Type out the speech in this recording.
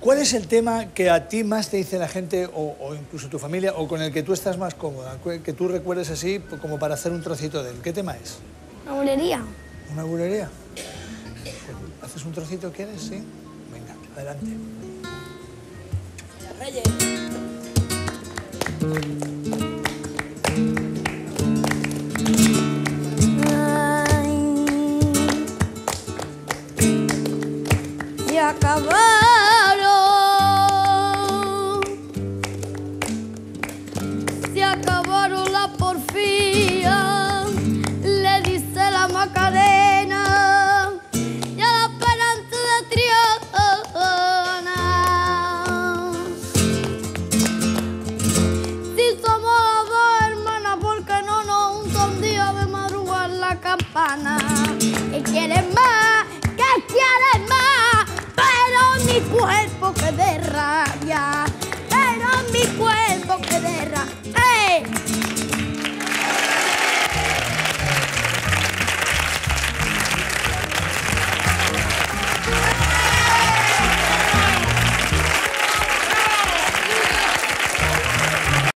¿Cuál es el tema que a ti más te dice la gente, o, o incluso tu familia, o con el que tú estás más cómoda, que- tú recuerdes así como para hacer un trocito de él? ¿Qué tema es? Una bulería. ¿Una bulería? ¿Haces un trocito, quieres? Sí. Venga, adelante. Y acabó porfía le dice la Macarena y a la perante de Triana. Si somos dos hermanas, porque no nos un día de madrugar la campana? ¿Qué quieres más?